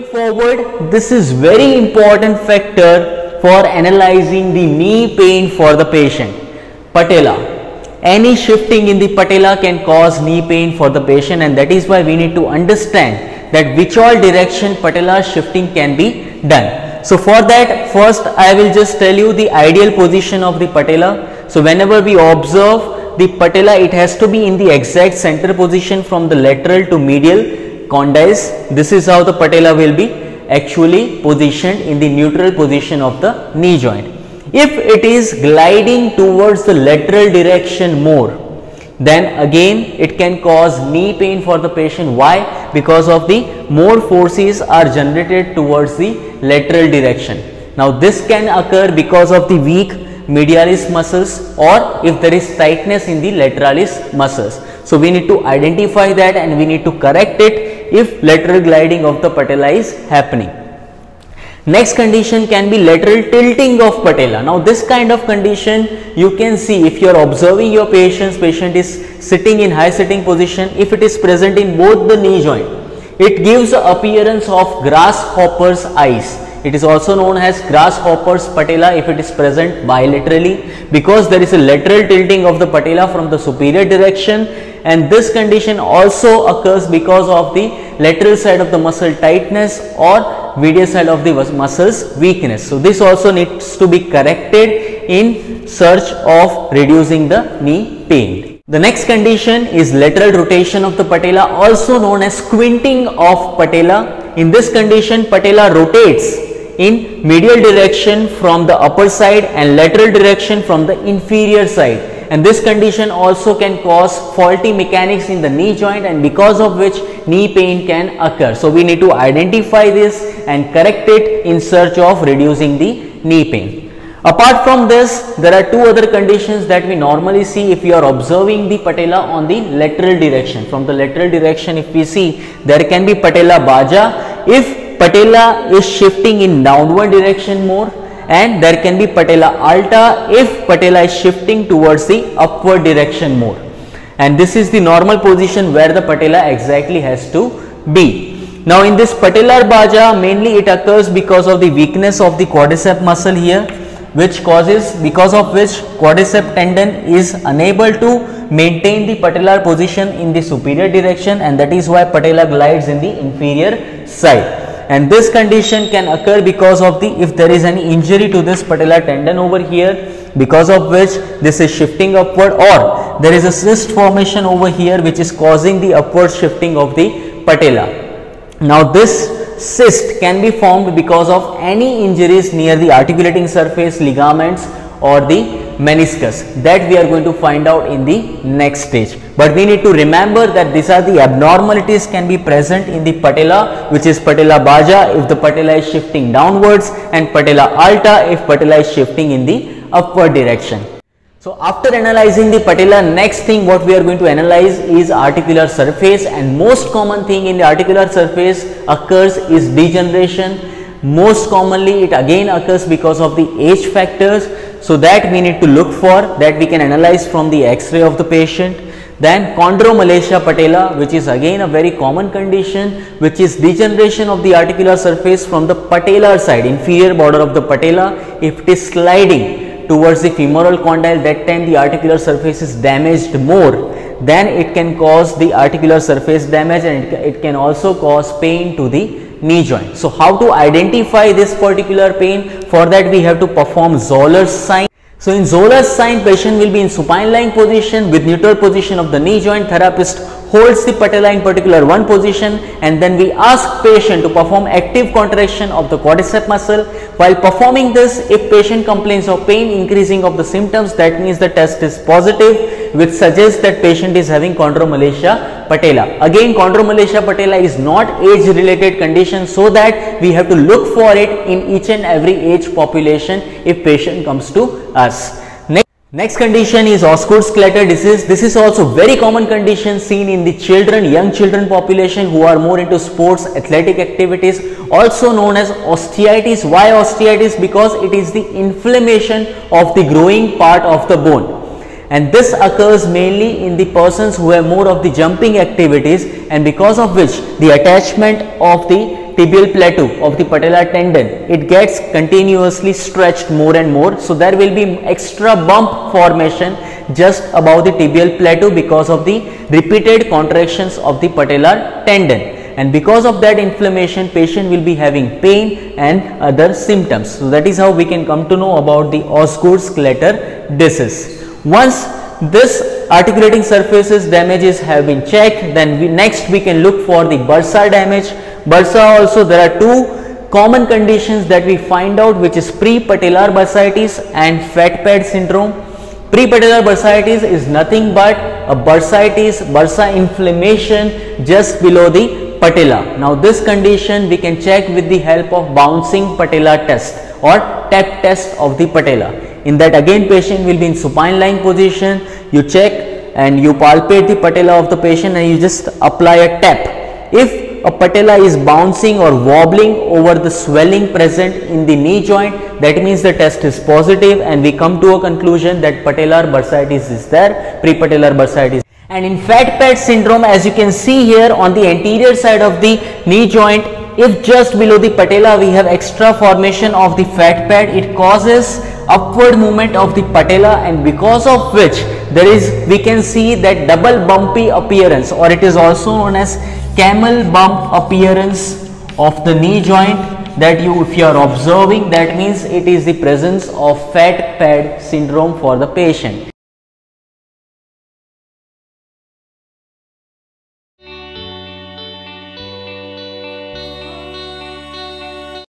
Going forward, this is very important factor for analyzing the knee pain for the patient. Patella. Any shifting in the patella can cause knee pain for the patient and that is why we need to understand that which all direction patella shifting can be done. So for that first I will just tell you the ideal position of the patella. So whenever we observe the patella it has to be in the exact center position from the lateral to medial condyles. This is how the patella will be actually positioned in the neutral position of the knee joint. If it is gliding towards the lateral direction more, then again it can cause knee pain for the patient. Why? Because of the more forces are generated towards the lateral direction. Now this can occur because of the weak medialis muscles or if there is tightness in the lateralis muscles. So we need to identify that and we need to correct it if lateral gliding of the patella is happening. Next condition can be lateral tilting of patella. Now this kind of condition you can see if you are observing your patient's patient is sitting in high sitting position if it is present in both the knee joint. It gives the appearance of grasshopper's eyes it is also known as grasshopper's patella if it is present bilaterally because there is a lateral tilting of the patella from the superior direction and this condition also occurs because of the lateral side of the muscle tightness or medial side of the muscles weakness. So, this also needs to be corrected in search of reducing the knee pain. The next condition is lateral rotation of the patella also known as squinting of patella. In this condition patella rotates in medial direction from the upper side and lateral direction from the inferior side and this condition also can cause faulty mechanics in the knee joint and because of which knee pain can occur. So, we need to identify this and correct it in search of reducing the knee pain. Apart from this, there are two other conditions that we normally see if we are observing the patella on the lateral direction. From the lateral direction, if we see, there can be patella baja. If patella is shifting in downward direction more and there can be patella alta if patella is shifting towards the upward direction more and this is the normal position where the patella exactly has to be. Now in this patellar baja mainly it occurs because of the weakness of the quadricep muscle here which causes because of which quadricep tendon is unable to maintain the patellar position in the superior direction and that is why patella glides in the inferior side and this condition can occur because of the if there is any injury to this patellar tendon over here because of which this is shifting upward or there is a cyst formation over here which is causing the upward shifting of the patella. Now this cyst can be formed because of any injuries near the articulating surface ligaments or the meniscus that we are going to find out in the next stage. But we need to remember that these are the abnormalities can be present in the patella which is patella baja if the patella is shifting downwards and patella alta if patella is shifting in the upward direction. So after analyzing the patella next thing what we are going to analyze is articular surface and most common thing in the articular surface occurs is degeneration most commonly it again occurs because of the age factors so that we need to look for that we can analyze from the x-ray of the patient. Then chondromalacia patella which is again a very common condition which is degeneration of the articular surface from the patellar side inferior border of the patella if it is sliding towards the femoral condyle that time the articular surface is damaged more then it can cause the articular surface damage and it, it can also cause pain to the knee joint. So, how to identify this particular pain? For that we have to perform Zohler's sign. So, in Zohler's sign patient will be in supine lying position with neutral position of the knee joint. Therapist holds the patella in particular one position and then we ask patient to perform active contraction of the quadricep muscle. While performing this, if patient complains of pain increasing of the symptoms, that means the test is positive which suggests that patient is having chondromalacia patella. Again, chondromalacia patella is not age related condition so that we have to look for it in each and every age population if patient comes to us. Next condition is Osgood Schlatter disease. This is also very common condition seen in the children, young children population who are more into sports, athletic activities, also known as osteitis. Why osteitis? Because it is the inflammation of the growing part of the bone. And this occurs mainly in the persons who have more of the jumping activities and because of which the attachment of the tibial plateau of the patellar tendon, it gets continuously stretched more and more. So, there will be extra bump formation just above the tibial plateau because of the repeated contractions of the patellar tendon and because of that inflammation patient will be having pain and other symptoms. So, that is how we can come to know about the Osgood Schlatter disease. Once this articulating surfaces damages have been checked then we next we can look for the bursa damage. Bursa also there are two common conditions that we find out which is pre-patellar bursitis and fat pad syndrome. Pre-patellar bursitis is nothing but a bursitis, bursa inflammation just below the patella. Now this condition we can check with the help of bouncing patella test or tap test of the patella. In that again patient will be in supine lying position, you check and you palpate the patella of the patient and you just apply a tap. If a patella is bouncing or wobbling over the swelling present in the knee joint. That means the test is positive and we come to a conclusion that patellar bursitis is there pre-patellar bursitis. And in fat pad syndrome as you can see here on the anterior side of the knee joint if just below the patella we have extra formation of the fat pad it causes upward movement of the patella and because of which there is we can see that double bumpy appearance or it is also known as camel bump appearance of the knee joint that you if you are observing that means it is the presence of fat pad syndrome for the patient